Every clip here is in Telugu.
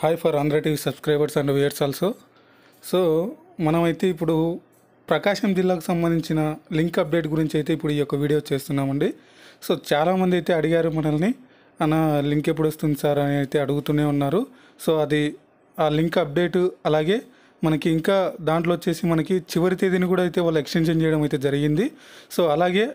Hi for Andhra TV subscribers and viewers also so మనమైతే ఇప్పుడు ప్రకాశం జిల్లాకు సంబంధించిన లింక్ అప్డేట్ గురించి అయితే ఇప్పుడు ఈ యొక్క వీడియో చేస్తున్నామండి. సో చాలామంది అయితే అడిగారు మనల్ని అన్న లింక్ ఎప్పుడు వస్తుంది సార్? అని అయితే అడుగుతూనే ఉన్నారు. సో అది ఆ లింక్ అప్డేట్ అలాగే మనకి ఇంకా దాంట్లో వచ్చేసి మనకి చివరి తేదీని కూడా అయితే వాళ్ళు ఎక్స్టెన్షన్ చేయడం అయితే జరిగింది. సో అలాగే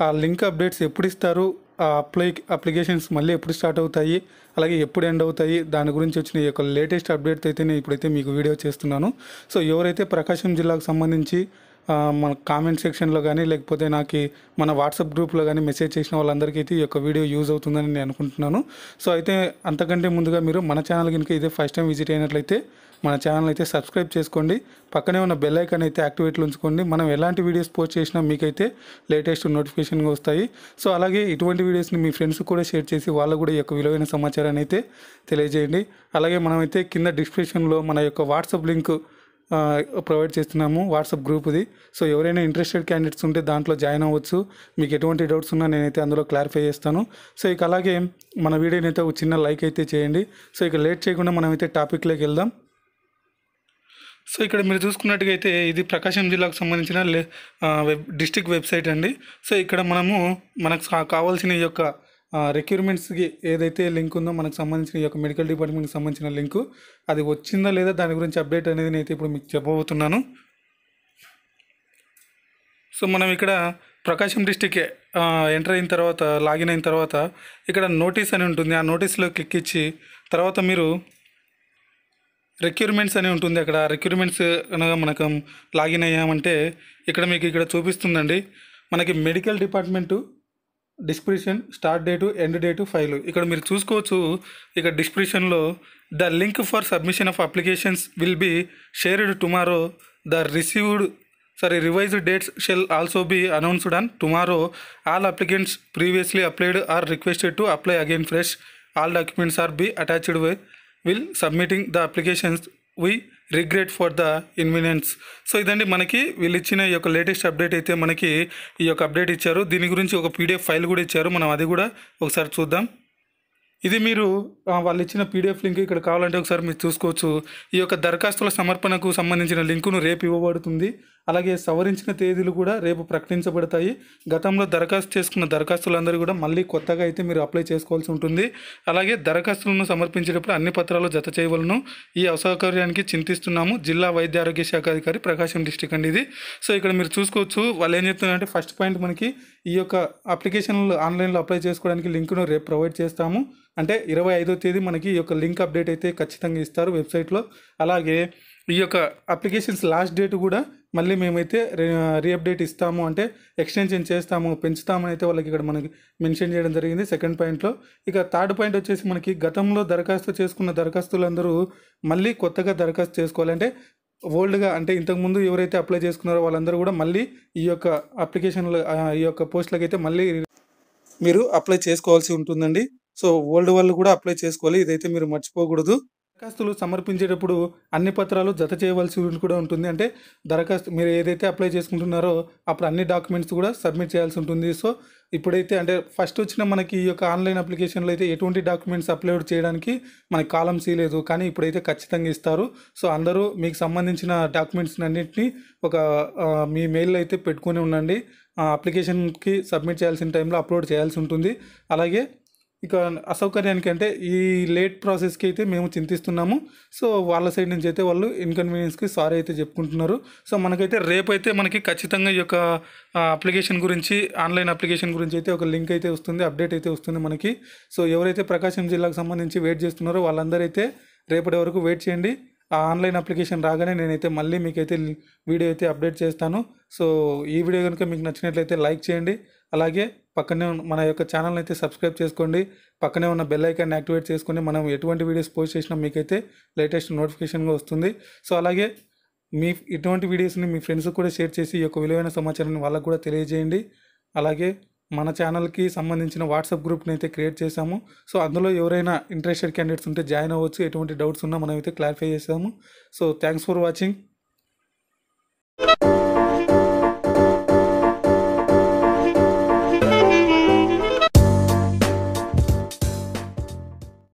ఆ లింక్ అప్డేట్స్ ఎప్పుడు ఇస్తారు అప్లై అప్లికేషన్స్ మళ్ళీ ఎప్పుడు స్టార్ట్ అవుతాయి అలాగే ఎప్పుడు ఎండ్ అవుతాయి దాని గురించి వచ్చిన ఈ యొక్క లేటెస్ట్ అప్డేట్ అయితే నేను ఇప్పుడైతే మీకు వీడియో చేస్తున్నాను. సో ఎవరైతే ప్రకాశం జిల్లాకు సంబంధించి మన కామెంట్ సెక్షన్లో కానీ లేకపోతే నాకు మన వాట్సాప్ గ్రూప్లో కానీ మెసేజ్ చేసిన వాళ్ళందరికీ అయితే ఈ యొక్క వీడియో యూజ్ అవుతుందని నేను అనుకుంటున్నాను. సో అయితే అంతకంటే ముందుగా మీరు మన ఛానల్ కనుక ఇదే ఫస్ట్ టైం విజిట్ అయినట్లయితే మన ఛానల్ అయితే సబ్స్క్రైబ్ చేసుకోండి. పక్కనే ఉన్న బెల్ ఐకాన్ అయితే యాక్టివేట్లో ఉంచుకోండి. మనం ఎలాంటి వీడియోస్ పోస్ట్ చేసినా మీకైతే లేటెస్ట్ నోటిఫికేషన్గా వస్తాయి. సో అలాగే ఇటువంటి వీడియోస్ని మీ ఫ్రెండ్స్ కూడా షేర్ చేసి వాళ్ళకు కూడా ఈ యొక్క విలువైన సమాచారాన్ని అయితే తెలియజేయండి. అలాగే మనమైతే కింద డిస్క్రిప్షన్లో మన యొక్క వాట్సాప్ లింక్ ప్రొవైడ్ చేస్తున్నాము వాట్సాప్ గ్రూప్ది సో ఎవరైనా ఇంట్రెస్టెడ్ క్యాండిడేట్స్ ఉంటే దాంట్లో జాయిన్ అవ్వచ్చు. మీకు ఎటువంటి డౌట్స్ ఉన్నా నేనైతే అందులో క్లారిఫై చేస్తాను. సో ఇక అలాగే మన వీడియోని అయితే ఒక చిన్న లైక్ అయితే చేయండి. సో ఇక లేట్ చేయకుండా మనమైతే టాపిక్లోకి వెళ్దాం. సో ఇక్కడ మీరు చూసుకున్నట్టుగా అయితే ఇది ప్రకాశం జిల్లాకు సంబంధించిన లే వెబ్ డిస్టిక్ వెబ్సైట్ అండి. సో ఇక్కడ మనము మనకు కావాల్సిన ఈ యొక్క రిక్యూర్మెంట్స్కి ఏదైతే లింక్ ఉందో మనకు సంబంధించిన ఈ యొక్క మెడికల్ డిపార్ట్మెంట్కి సంబంధించిన లింకు అది వచ్చిందా లేదా దాని గురించి అప్డేట్ అనేది నేను ఇప్పుడు మీకు చెప్పబోతున్నాను. సో మనం ఇక్కడ ప్రకాశం డిస్టిక్ ఎంటర్ అయిన తర్వాత లాగిన్ అయిన తర్వాత ఇక్కడ నోటీస్ అని ఉంటుంది. ఆ నోటీస్లో క్లిక్ ఇచ్చి తర్వాత మీరు రిక్యూర్మెంట్స్ అని ఉంటుంది అక్కడ. రిక్యూర్మెంట్స్ అనగా మనకు లాగిన్ అయ్యామంటే ఇక్కడ మీకు ఇక్కడ చూపిస్తుందండి. మనకి medical department description start date end date file. ఇక్కడ మీరు చూసుకోవచ్చు ఇక్కడ డిస్క్రిప్షన్లో the link for submission of applications will be shared tomorrow. The received sorry revised dates shall also be announced on tomorrow. All applicants previously applied are requested to apply again fresh. All documents are be attached while submitting the applications we regret for the inconvenience so ఇదండి మనకి వీళ్ళు ఇచ్చిన ఈ యొక్క లేటెస్ట్ అప్డేట్ అయితే మనకి ఈ యొక్క అప్డేట్ ఇచ్చారు. దీని గురించి ఒక పీడిఎఫ్ ఫైల్ కూడా ఇచ్చారు. మనం అది కూడా ఒకసారి చూద్దాం. ఇది మీరు వాళ్ళు ఇచ్చిన పీడిఎఫ్ లింక్ ఇక్కడ కావాలంటే ఒకసారి మీరు చూసుకోవచ్చు. ఈ యొక్క దరఖాస్తుల సమర్పణకు సంబంధించిన లింకును రేపు ఇవ్వబడుతుంది. అలాగే సవరించిన తేదీలు కూడా రేపు ప్రకటించబడతాయి. గతంలో దరఖాస్తు చేసుకున్న దరఖాస్తులందరూ కూడా మళ్ళీ కొత్తగా అయితే మీరు అప్లై చేసుకోవాల్సి ఉంటుంది. అలాగే దరఖాస్తులను సమర్పించేటప్పుడు అన్ని పత్రాలు జత చేయవలను. ఈ అసౌకర్యానికి చింతిస్తున్నాము. జిల్లా వైద్య ఆరోగ్య శాఖ అధికారి ప్రకాశం డిస్టిక్ అండి ఇది. సో ఇక్కడ మీరు చూసుకోవచ్చు వాళ్ళు ఏం చెప్తున్నారంటే ఫస్ట్ పాయింట్ మనకి ఈ యొక్క అప్లికేషన్లు ఆన్లైన్లో అప్లై చేసుకోవడానికి లింకును రేపు ప్రొవైడ్ చేస్తాము. అంటే ఇరవై ఐదో తేదీ మనకి ఈ యొక్క లింక్ అప్డేట్ అయితే ఖచ్చితంగా ఇస్తారు వెబ్సైట్లో. అలాగే ఈ యొక్క అప్లికేషన్స్ లాస్ట్ డేట్ కూడా మళ్ళీ మేమైతే రీ రీఅప్డేట్ ఇస్తాము. అంటే ఎక్స్టెన్షన్ చేస్తాము పెంచుతామని అయితే వాళ్ళకి ఇక్కడ మనకి మెన్షన్ చేయడం జరిగింది సెకండ్ పాయింట్లో. ఇక థర్డ్ పాయింట్ వచ్చేసి మనకి గతంలో దరఖాస్తు చేసుకున్న దరఖాస్తులందరూ మళ్ళీ కొత్తగా దరఖాస్తు చేసుకోవాలంటే ఓల్డ్గా అంటే ఇంతకుముందు ఎవరైతే అప్లై చేసుకున్నారో వాళ్ళందరూ కూడా మళ్ళీ ఈ యొక్క అప్లికేషన్లు ఈ యొక్క పోస్టులకైతే మళ్ళీ మీరు అప్లై చేసుకోవాల్సి ఉంటుందండి. సో ఓల్డ్ వాళ్ళు కూడా అప్లై చేసుకోవాలి. ఇదైతే మీరు మర్చిపోకూడదు. దరఖాస్తులు సమర్పించేటప్పుడు అన్ని పత్రాలు జత చేయవలసి కూడా ఉంటుంది. అంటే దరఖాస్తు మీరు ఏదైతే అప్లై చేసుకుంటున్నారో అప్పుడు అన్ని డాక్యుమెంట్స్ కూడా సబ్మిట్ చేయాల్సి ఉంటుంది. సో ఇప్పుడైతే అంటే ఫస్ట్ వచ్చిన మనకి ఈ యొక్క ఆన్లైన్ అప్లికేషన్లో అయితే ఎటువంటి డాక్యుమెంట్స్ అప్లోడ్ చేయడానికి మనకి కాలం సీలేదు కానీ ఇప్పుడైతే ఖచ్చితంగా ఇస్తారు. సో అందరూ మీకు సంబంధించిన డాక్యుమెంట్స్ అన్నింటినీ ఒక మీ మెయిల్లో అయితే పెట్టుకొని ఉండండి. ఆ అప్లికేషన్కి సబ్మిట్ చేయాల్సిన టైంలో అప్లోడ్ చేయాల్సి ఉంటుంది. అలాగే ఇక అసౌకర్యానికి అంటే ఈ లేట్ ప్రాసెస్కి అయితే మేము చింతిస్తున్నాము. సో వాళ్ళ సైడ్ నుంచి అయితే వాళ్ళు ఇన్కన్వీనియన్స్కి సారీ అయితే చెప్పుకుంటున్నారు. సో మనకైతే రేపైతే మనకి ఖచ్చితంగా ఈ యొక్క అప్లికేషన్ గురించి ఆన్లైన్ అప్లికేషన్ గురించి అయితే ఒక లింక్ అయితే వస్తుంది అప్డేట్ అయితే వస్తుంది మనకి. సో ఎవరైతే ప్రకాశం జిల్లాకు సంబంధించి వెయిట్ చేస్తున్నారో వాళ్ళందరూ అయితే రేపటి వరకు వెయిట్ చేయండి. ఆ ఆన్లైన్ అప్లికేషన్ రాగానే నేనైతే మళ్ళీ మీకైతే వీడియో అయితే అప్డేట్ చేస్తాను. సో ఈ వీడియో కనుక మీకు నచ్చినట్లయితే లైక్ చేయండి. అలాగే పక్కనే మన యొక్క ఛానల్ని అయితే సబ్స్క్రైబ్ చేసుకోండి. పక్కనే ఉన్న బెల్ ఐకాన్ యాక్టివేట్ చేసుకొని మనం ఎటువంటి వీడియోస్ పోస్ట్ చేసినా మీకైతే లేటెస్ట్ నోటిఫికేషన్గా వస్తుంది. సో అలాగే మీ ఇటువంటి వీడియోస్ని మీ ఫ్రెండ్స్ కూడా షేర్ చేసి ఈ యొక్క విలువైన సమాచారాన్ని వాళ్ళకు కూడా తెలియజేయండి. అలాగే మన ఛానల్కి సంబంధించిన వాట్సాప్ గ్రూప్ని అయితే క్రియేట్ చేశాము. సో అందులో ఎవరైనా ఇంట్రెస్టెడ్ క్యాండిడేట్స్ ఉంటే జాయిన్ అవ్వచ్చు. ఎటువంటి డౌట్స్ ఉన్నా మనం అయితే క్లారిఫై చేసాము సో థ్యాంక్స్ ఫర్ వాచింగ్